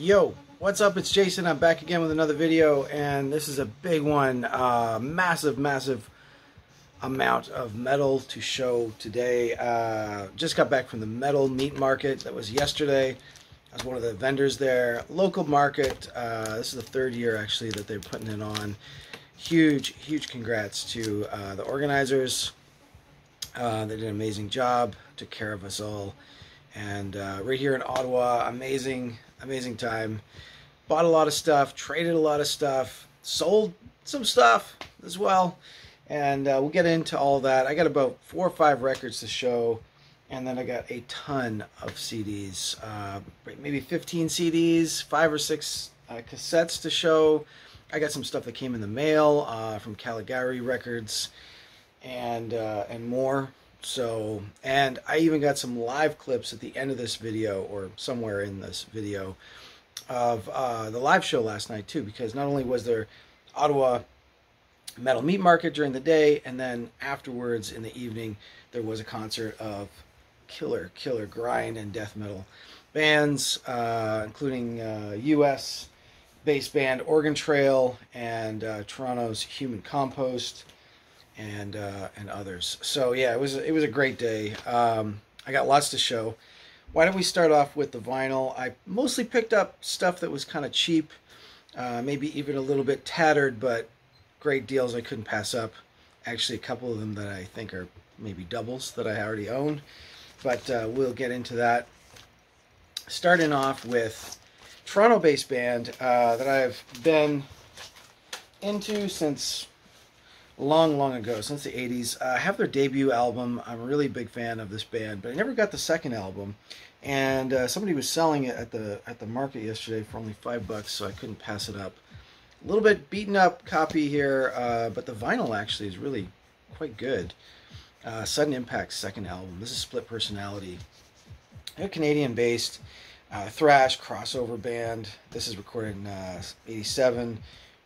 Yo, what's up? It's Jason. I'm back again with another video, and this is a big one. Uh, massive, massive amount of metal to show today. Uh, just got back from the metal meat market that was yesterday. I was one of the vendors there. Local market. Uh, this is the third year actually that they're putting it on. Huge, huge congrats to uh, the organizers. Uh, they did an amazing job. Took care of us all. And uh, right here in Ottawa, amazing, amazing time. Bought a lot of stuff, traded a lot of stuff, sold some stuff as well. And uh, we'll get into all that. I got about four or five records to show. And then I got a ton of CDs, uh, maybe 15 CDs, five or six uh, cassettes to show. I got some stuff that came in the mail uh, from Caligari Records and uh, and more. So, and I even got some live clips at the end of this video or somewhere in this video of uh, the live show last night too, because not only was there Ottawa Metal Meat Market during the day, and then afterwards in the evening there was a concert of killer, killer grind and death metal bands, uh, including uh, U.S. bass band Organ Trail and uh, Toronto's Human Compost and uh, and others. So yeah, it was it was a great day. Um, I got lots to show. Why don't we start off with the vinyl? I mostly picked up stuff that was kind of cheap, uh, maybe even a little bit tattered, but great deals I couldn't pass up. Actually, a couple of them that I think are maybe doubles that I already own, but uh, we'll get into that. Starting off with Toronto-based band uh, that I've been into since long, long ago, since the 80s. Uh, I have their debut album. I'm a really big fan of this band, but I never got the second album. And uh, somebody was selling it at the at the market yesterday for only five bucks, so I couldn't pass it up. A little bit beaten up copy here, uh, but the vinyl actually is really quite good. Uh, Sudden Impact's second album. This is Split Personality. They're Canadian based uh, thrash crossover band. This is recorded in '87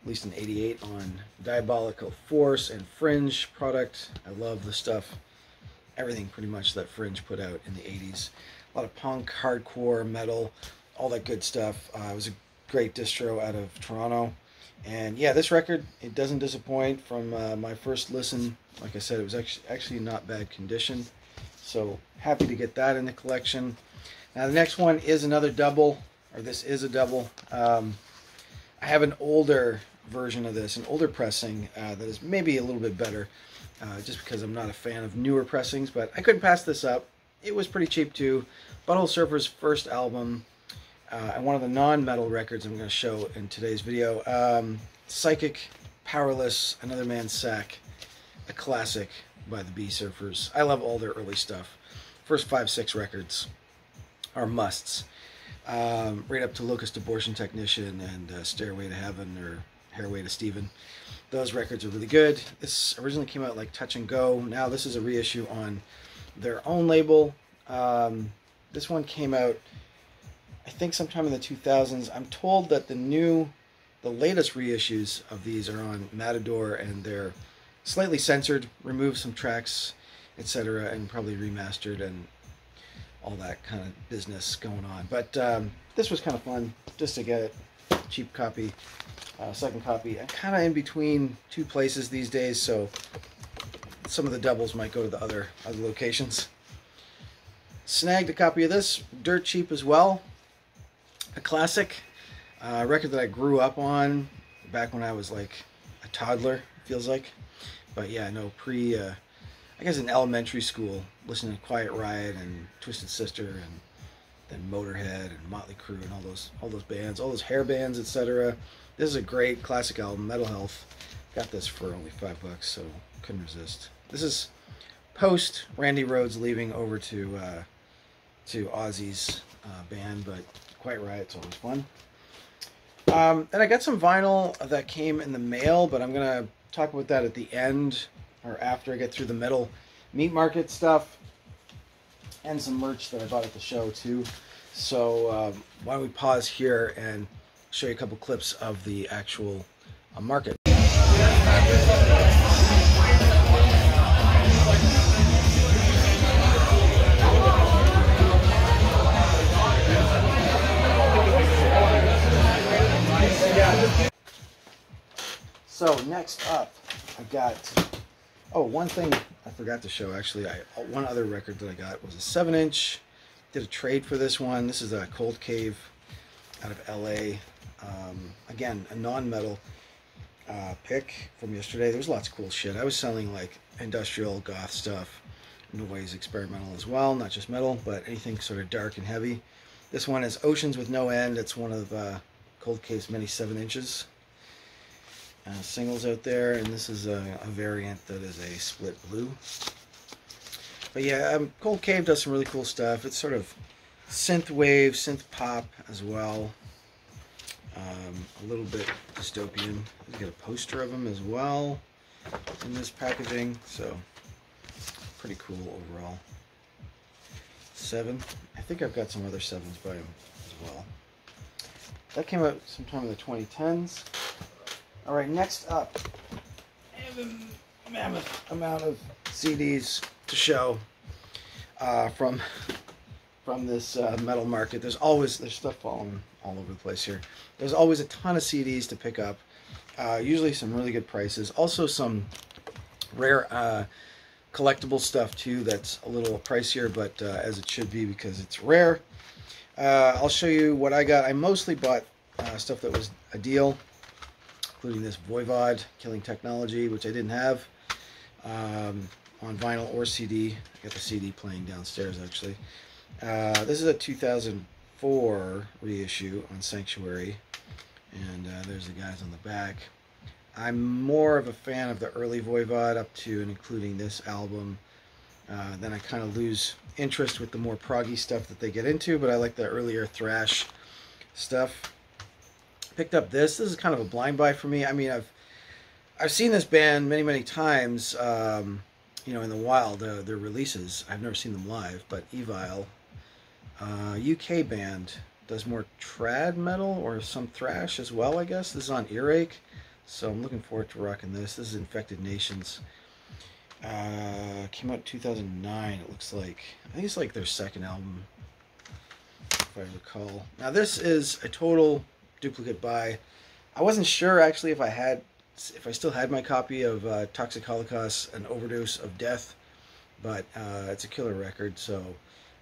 released an 88 on Diabolical Force and Fringe product. I love the stuff, everything pretty much that Fringe put out in the 80s. A lot of punk, hardcore, metal, all that good stuff. Uh, it was a great distro out of Toronto. And yeah, this record, it doesn't disappoint from uh, my first listen. Like I said, it was actually, actually not bad condition. So happy to get that in the collection. Now the next one is another double, or this is a double. Um, I have an older version of this, an older pressing uh, that is maybe a little bit better, uh, just because I'm not a fan of newer pressings, but I couldn't pass this up. It was pretty cheap too. Butthole Surfer's first album, uh, and one of the non-metal records I'm going to show in today's video. Um, Psychic, Powerless, Another Man's Sac, a classic by the Bee Surfers. I love all their early stuff. First five, six records are musts. Um, right up to Locust Abortion Technician and uh, Stairway to Heaven or Hairway to Steven. Those records are really good. This originally came out like Touch and Go. Now this is a reissue on their own label. Um, this one came out, I think, sometime in the 2000s. I'm told that the new, the latest reissues of these are on Matador and they're slightly censored, removed some tracks, etc., and probably remastered and all that kind of business going on. But um, this was kind of fun just to get it cheap copy uh, second copy. I'm kind of in between two places these days, so some of the doubles might go to the other other locations. Snagged a copy of this, dirt cheap as well. A classic uh, record that I grew up on back when I was like a toddler, feels like. But yeah, no, pre, uh, I guess in elementary school, listening to Quiet Riot and Twisted Sister and then Motorhead and Motley Crue and all those all those bands, all those hair bands, etc. This is a great classic album, Metal Health. Got this for only five bucks, so couldn't resist. This is post Randy Rhoads leaving over to uh, to Ozzy's uh, band, but Quiet Riot's always fun. Um, and I got some vinyl that came in the mail, but I'm gonna talk about that at the end or after I get through the metal meat market stuff and some merch that I bought at the show too. So um, why don't we pause here and show you a couple clips of the actual uh, market. So next up, I got, oh, one thing I forgot to show. Actually, I one other record that I got was a seven-inch. Did a trade for this one. This is a Cold Cave out of LA. Um, again, a non-metal uh, pick from yesterday. There was lots of cool shit. I was selling like industrial goth stuff, noise, experimental as well, not just metal, but anything sort of dark and heavy. This one is Oceans with No End. It's one of uh, Cold Cave's many seven inches uh, singles out there, and this is a, a, variant that is a split blue. But yeah, um, Cold Cave does some really cool stuff. It's sort of synth wave, synth pop as well. Um, a little bit dystopian. You get a poster of them as well in this packaging, so pretty cool overall. Seven. I think I've got some other sevens by him as well. That came out sometime in the 2010s. All right, next up, I have a mammoth amount of CDs to show uh, from from this uh, metal market. There's always there's stuff falling all over the place here. There's always a ton of CDs to pick up. Uh, usually some really good prices. Also some rare uh, collectible stuff too. That's a little pricier, but uh, as it should be because it's rare. Uh, I'll show you what I got. I mostly bought stuff that was a deal including this Voivod Killing Technology, which I didn't have um, on vinyl or CD. I got the CD playing downstairs actually. Uh, this is a 2004 reissue on Sanctuary, and uh, there's the guys on the back. I'm more of a fan of the early Voivod up to and including this album. Uh, then I kind of lose interest with the more proggy stuff that they get into, but I like the earlier thrash stuff picked up this. This is kind of a blind buy for me. I mean, I've I've seen this band many many times. Um, you know, in the wild, uh, their releases. I've never seen them live, but Evile, uh, UK band, does more trad metal or some thrash as well. I guess this is on Earache, so I'm looking forward to rocking this. This is Infected Nations. Uh, came out 2009. It looks like. I think it's like their second album, if I recall. Now this is a total duplicate buy. I wasn't sure actually if I had, if I still had my copy of uh, Toxic Holocaust, An Overdose of Death, but uh, it's a killer record, so,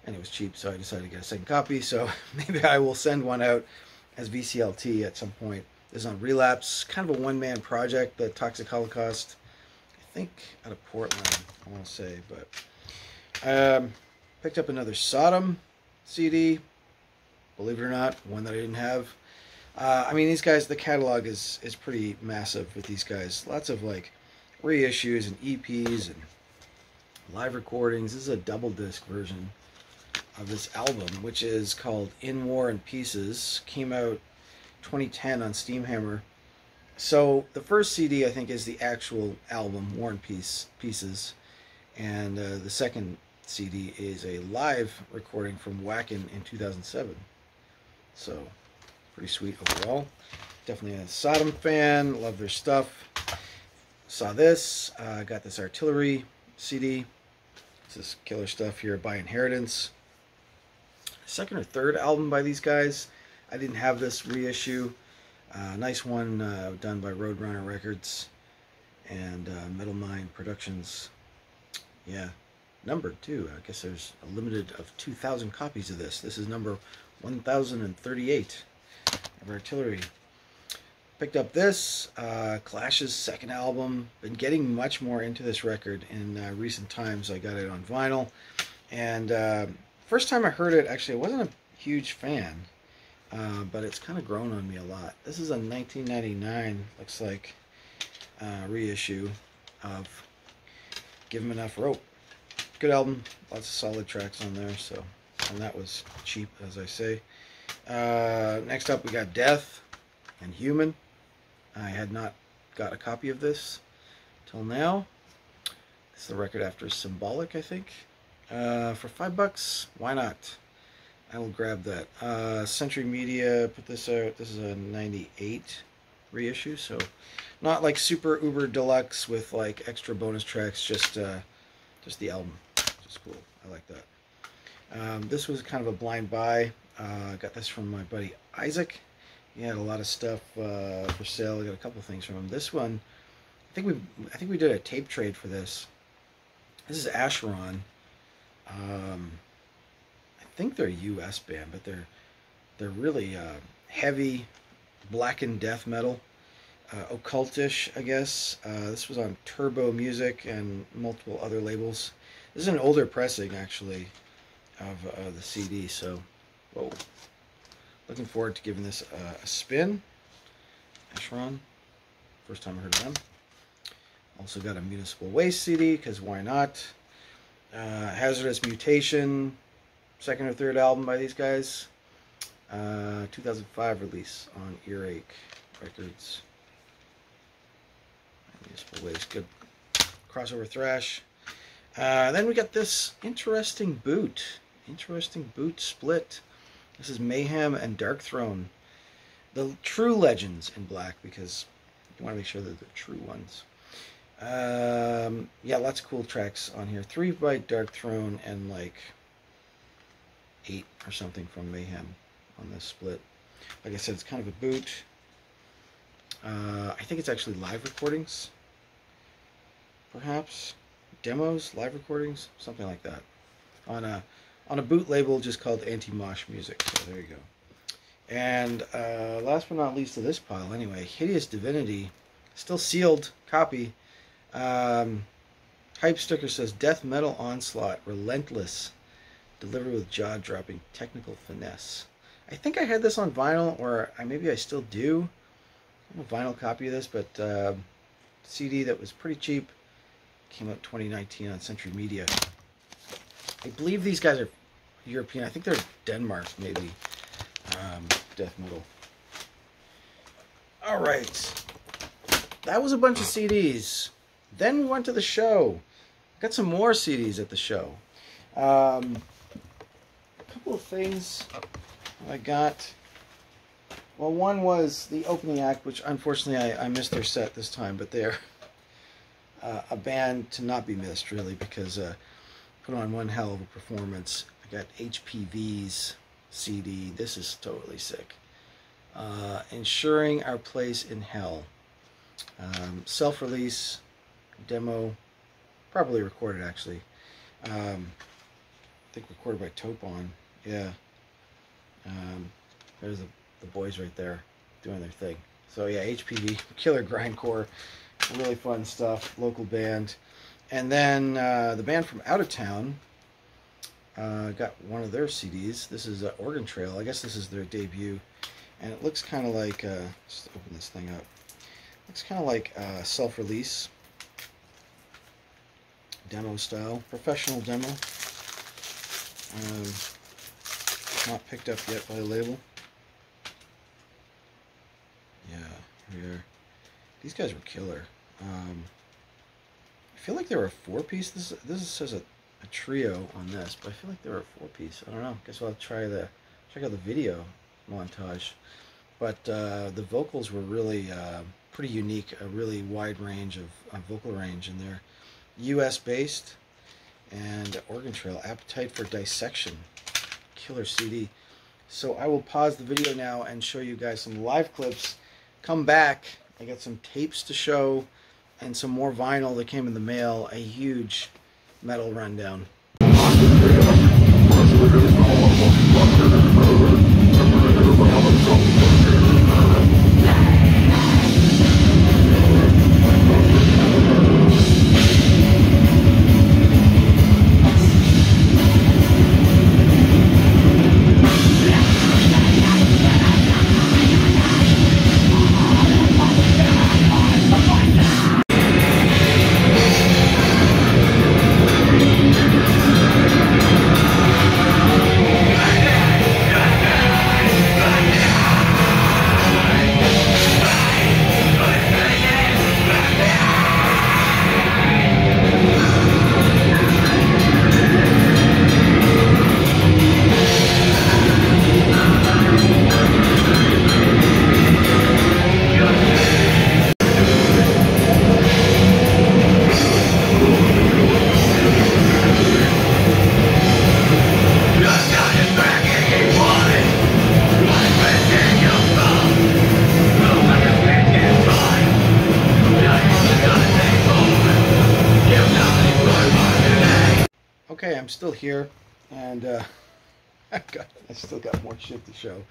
and it was cheap, so I decided to get a second copy, so maybe I will send one out as VCLT at some point. This is on Relapse, kind of a one-man project, the Toxic Holocaust, I think out of Portland, I want to say, but um, picked up another Sodom CD, believe it or not, one that I didn't have. Uh, I mean, these guys, the catalog is is pretty massive with these guys. Lots of like reissues and EPs and live recordings. This is a double disc version of this album, which is called In War and Pieces. Came out 2010 on Steamhammer. So the first CD I think is the actual album, War and Peace Pieces, and uh, the second CD is a live recording from Wacken in 2007. So Pretty sweet overall. Definitely a Sodom fan. Love their stuff. Saw this. Uh, got this artillery CD. This is killer stuff here by Inheritance. Second or third album by these guys. I didn't have this reissue. Uh, nice one uh, done by Roadrunner Records and uh, Metal Mind Productions. Yeah, numbered too. I guess there's a limited of 2,000 copies of this. This is number 1038 of artillery. Picked up this, uh, Clash's second album. Been getting much more into this record in uh, recent times. I got it on vinyl. And uh, first time I heard it, actually, I wasn't a huge fan. Uh, but it's kind of grown on me a lot. This is a 1999, looks like, uh, reissue of Give 'em Enough Rope. Good album, lots of solid tracks on there, so, and that was cheap, as I say. Uh, next up, we got Death and Human. I had not got a copy of this till now. It's the record after Symbolic, I think. Uh, for five bucks, why not? I will grab that. Uh, Century Media put this out. This is a 98 reissue, so not like super uber deluxe with like extra bonus tracks, just uh, just the album. Just cool. I like that. Um, this was kind of a blind buy. Uh, got this from my buddy Isaac. He had a lot of stuff uh, for sale. I got a couple things from him. This one I think we I think we did a tape trade for this. This is Acheron. Um, I think they're a U.S. band, but they're they're really uh, heavy, blackened death metal, uh, occultish, I guess. Uh, this was on Turbo Music and multiple other labels. This is an older pressing, actually, of uh, the CD. So, whoa, looking forward to giving this a spin. Acheron, first time I heard of them. Also got a Municipal Waste CD, because why not? Uh, Hazardous Mutation, second or third album by these guys. Uh, 2005 release on Earache Records. Municipal Waste, good crossover thrash. Uh, then we got this interesting boot. Interesting boot split. This is Mayhem and Darkthrone, The true legends in black because you want to make sure they're the true ones. Um, yeah, lots of cool tracks on here. Three by Darkthrone and like eight or something from Mayhem on this split. Like I said, it's kind of a boot. Uh, I think it's actually live recordings, perhaps demos, live recordings, something like that, on a on a boot label just called Anti Mosh Music. So there you go. And uh, last but not least of this pile, anyway, Hideous Divinity, still sealed copy um, Hype Sticker says Death Metal Onslaught, Relentless, delivered with jaw dropping technical finesse. I think I had this on vinyl, or I, maybe I still do. I a vinyl copy of this, but uh, CD that was pretty cheap. Came out 2019 on Century Media. I believe these guys are European. I think they're Denmark, maybe. Um, death metal. All right. That was a bunch of CDs. Then we went to the show. Got some more CDs at the show. Um, a couple of things I got. Well, one was the opening act, which unfortunately I, I missed their set this time, but they're uh, a band to not be missed, really, because uh, put on one hell of a performance. I got HPV's CD. This is totally sick. Uh, Ensuring Our Place in Hell. Um, Self release demo, probably recorded actually. Um, I think recorded by Topon. Yeah. Um, there's the, the boys right there doing their thing. So yeah, HPV, Killer Grindcore, really fun stuff. Local band, and then uh, the band from out of town uh, got one of their CDs. This is uh, Organ Trail. I guess this is their debut, and it looks kind of like. Uh, just open this thing up. Looks kind of like uh, self-release demo style, professional demo. Um, not picked up yet by the label. Yeah, here. These guys were killer. Um, feel like they were a four-piece. This this says a, a trio on this, but I feel like they were a four-piece. I don't know. Guess I'll try the check out the video montage. But uh, the vocals were really uh, pretty unique. A really wide range of, of vocal range in there. US based and Organ Trail Appetite for Dissection killer CD so I will pause the video now and show you guys some live clips come back I got some tapes to show and some more vinyl that came in the mail a huge metal rundown here, and uh, I got I still got more shit to show.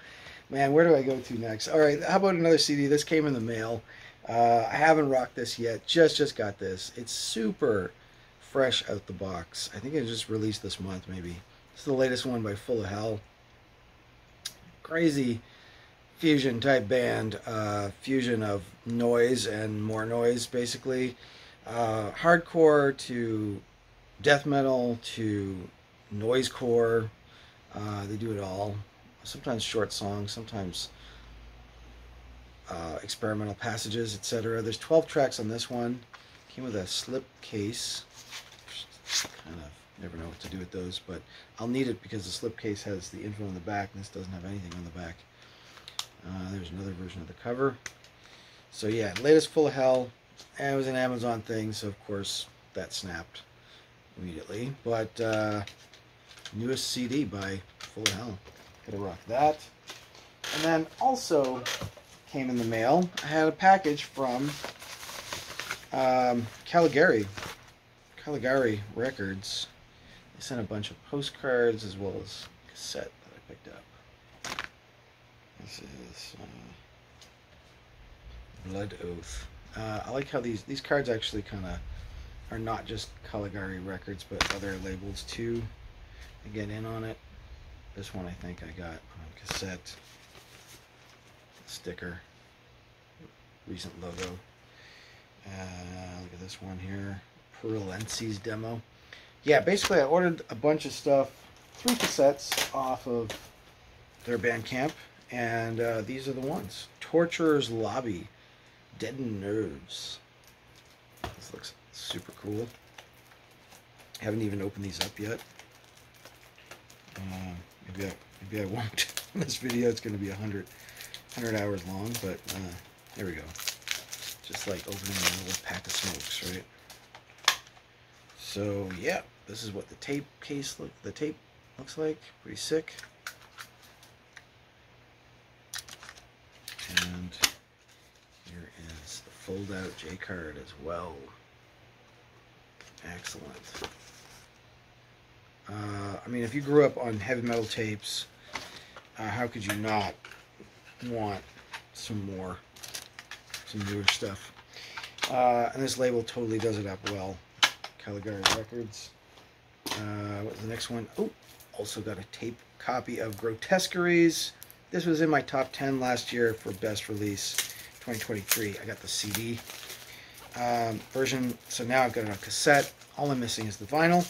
Man, where do I go to next? All right, how about another CD? This came in the mail. Uh, I haven't rocked this yet. Just just got this. It's super fresh out the box. I think it just released this month, maybe. It's the latest one by Full of Hell. Crazy fusion type band, uh, fusion of noise and more noise, basically. Uh, hardcore to death metal to noisecore. Uh, they do it all. Sometimes short songs, sometimes uh, experimental passages, etc. There's 12 tracks on this one. Came with a slip case. Kind of never know what to do with those, but I'll need it because the slip case has the info on the back, and this doesn't have anything on the back. Uh, there's another version of the cover. So yeah, latest Full of Hell. And it was an Amazon thing, so of course that snapped immediately. But uh, newest CD by Full of Hell. Gotta rock that. And then also came in the mail. I had a package from um, Caligari, Caligari Records. They sent a bunch of postcards as well as cassette that I picked up. This is uh, Blood Oath. Uh, I like how these these cards actually kind of are not just Caligari Records, but other labels too. I get in on it. This one I think I got on cassette. Sticker. Recent logo. Uh, look at this one here. Perulensis demo. Yeah, basically I ordered a bunch of stuff, three cassettes off of their Bandcamp, and uh, these are the ones. Torturer's Lobby. Deadened Nerves. This looks super cool. Haven't even opened these up yet. Uh, maybe I maybe I won't. this video it's going to be 100, 100 hours long, but uh, there we go. Just like opening a little pack of smokes, right? So yeah, this is what the tape case look. The tape looks like pretty sick. And here is the fold-out J card as well. Excellent. Uh, I mean, if you grew up on heavy metal tapes, uh, how could you not want some more, some newer stuff? Uh, and this label totally does it up well. Caligari Records. Uh, what's the next one? Oh, also got a tape copy of Grotesqueries. This was in my top 10 last year for best release 2023. I got the CD um, version, so now I've got it on cassette. All I'm missing is the vinyl.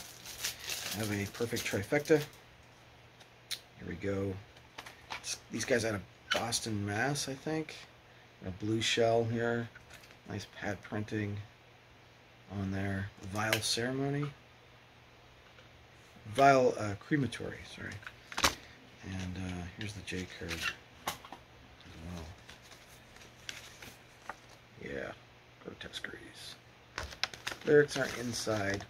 Have a perfect trifecta. Here we go. It's, these guys out of Boston, Mass, I think. A blue shell here. Nice pad printing on there. Vial ceremony. Vial uh, crematory, sorry. And uh, here's the J curve as well. Yeah, grotesqueries. Lyrics are inside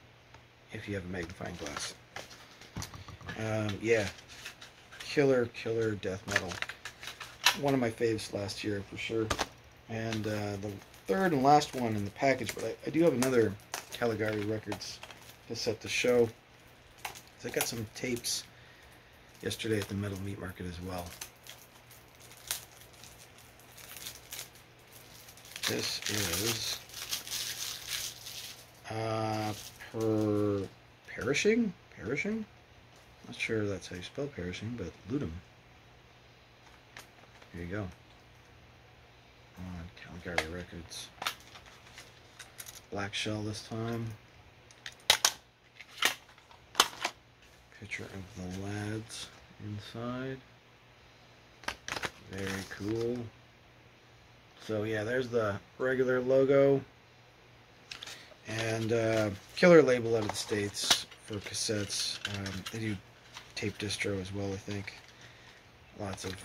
if you have a magnifying glass. Um, yeah, killer, killer death metal. One of my faves last year for sure. And uh, the third and last one in the package, but I, I do have another Caligari Records cassette to show. So I got some tapes yesterday at the Metal Meat Market as well. This is uh, per perishing, perishing. Not sure that's how you spell perishing, but Ludum. Here you go. On Caligari Records. Black shell this time. Picture of the lads inside. Very cool. So yeah, there's the regular logo. And uh, killer label out of the States for cassettes. Um, they do tape distro as well, I think. Lots of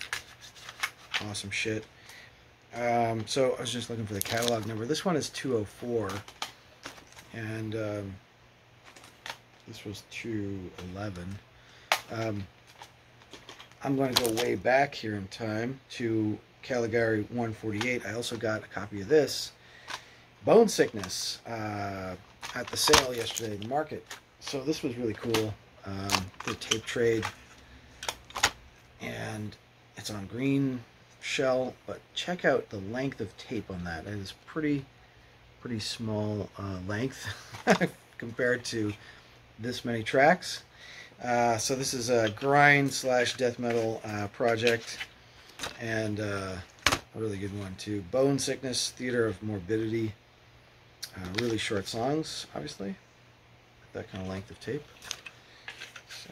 awesome shit. Um, so I was just looking for the catalog number. This one is 204. And um, this was 211. Um, I'm going to go way back here in time to Caligari 148. I also got a copy of this. Bone Sickness uh, at the sale yesterday in the market. So this was really cool. Um, good tape trade. And it's on green shell, but check out the length of tape on that. It is pretty, pretty small uh, length compared to this many tracks. Uh, so this is a grind slash death metal uh, project, and uh, a really good one too. Bone Sickness, Theater of Morbidity. Uh, really short songs, obviously. That kind of length of tape. So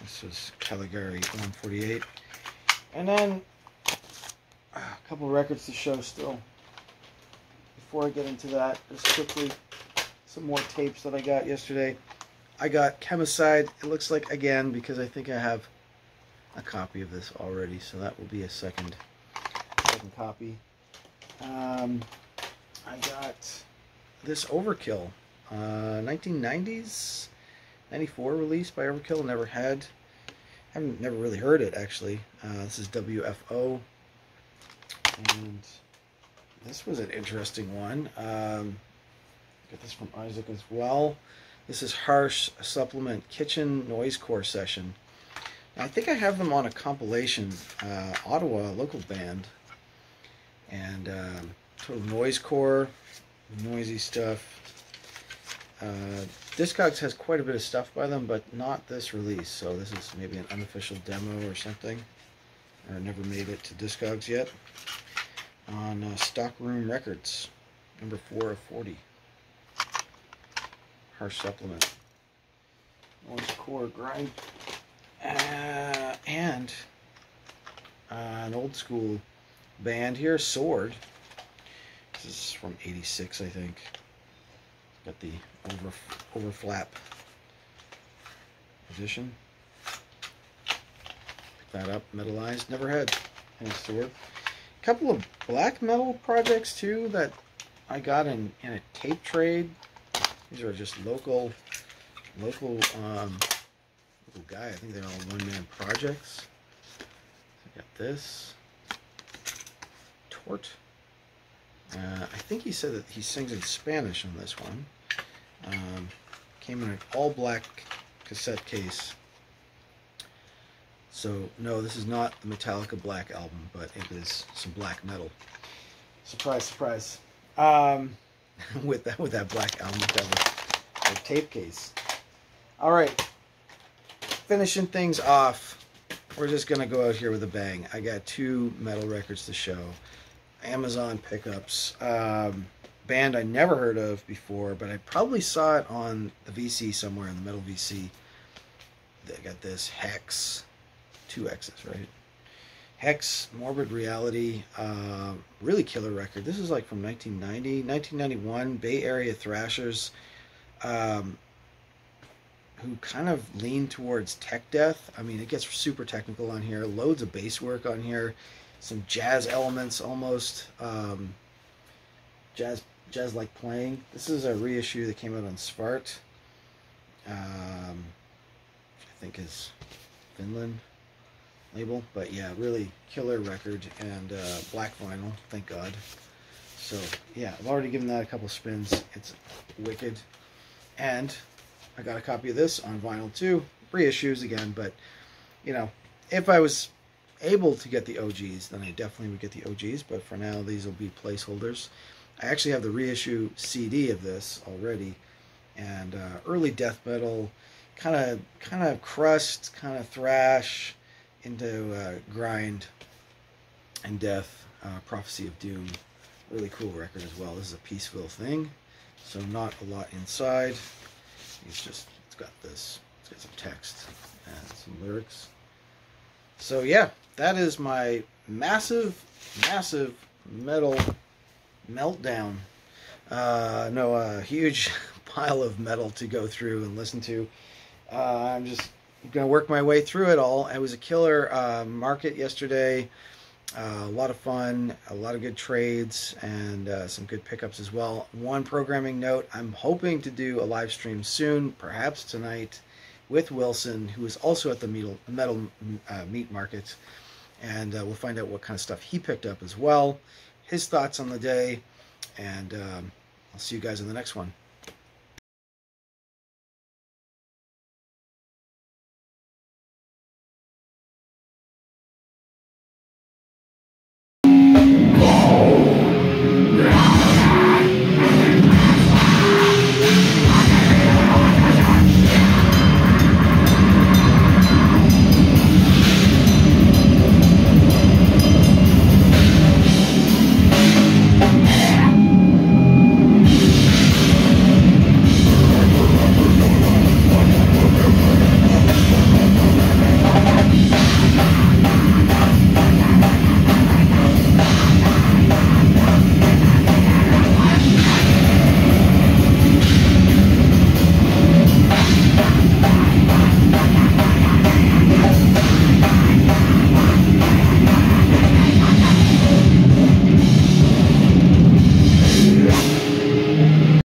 this is Caligari 148. And then a couple records to show still. Before I get into that, just quickly, some more tapes that I got yesterday. I got Chemicide. It looks like, again, because I think I have a copy of this already, so that will be a second, second copy. Um, I got this Overkill, uh, 1990s, 94 release by Overkill. Never had, haven't never really heard it actually. Uh, this is WFO, and this was an interesting one. Um, got this from Isaac as well. This is Harsh Supplement Kitchen Noise Core Session. Now, I think I have them on a compilation, uh, Ottawa local band, and um, total noise core, noisy stuff. Uh, Discogs has quite a bit of stuff by them, but not this release. So this is maybe an unofficial demo or something. Or never made it to Discogs yet. On uh, Stockroom Records, number 4 of 40. Harsh Supplement. Noise Core Grind. Uh, and uh, an old school band here, Sword. This is from 86, I think. Got the over over flap edition. Pick that up, metalized. Never had any sword. A couple of black metal projects too that I got in, in a tape trade. These are just local, local, um, local guy. I think they're all one-man projects. I got this. Tort. Uh, I think he said that he sings in Spanish on this one. Um, came in an all black cassette case. So, no, this is not the Metallica Black album, but it is some black metal. Surprise, surprise. Um, with that with that black album cover, the tape case. All right, finishing things off. We're just gonna go out here with a bang. I got two metal records to show. Amazon pickups. Um, band I never heard of before, but I probably saw it on the VC somewhere in the metal VC. They got this Hex, two X's, right? Hex, Morbid Reality, uh, really killer record. This is like from 1990, 1991, Bay Area Thrashers, um, who kind of lean towards tech death. I mean, it gets super technical on here, loads of bass work on here some jazz elements almost um, jazz jazz like playing. This is a reissue that came out on Svart um, I think is Finland label but yeah really killer record and uh, black vinyl thank god. So yeah I've already given that a couple spins. It's wicked. And I got a copy of this on vinyl too. Reissues again but you know if I was able to get the OGs, then I definitely would get the OGs. But for now, these will be placeholders. I actually have the reissue CD of this already, and uh, early death metal, kind of kind of crust, kind of thrash, into uh, grind and death. Uh, Prophecy of Doom, really cool record as well. This is a Peaceville thing, so not a lot inside. It's just it's got this. It's got some text and some lyrics. So yeah, that is my massive, massive metal meltdown. Uh, no, a huge pile of metal to go through and listen to. Uh, I'm just gonna work my way through it all. It was a killer uh, market yesterday. Uh, a lot of fun, a lot of good trades, and uh, some good pickups as well. One programming note: I'm hoping to do a live stream soon, perhaps tonight, with Wilson, who is also at the metal, metal uh, meat market and uh, we'll find out what kind of stuff he picked up as well, his thoughts on the day, and um, I'll see you guys in the next one.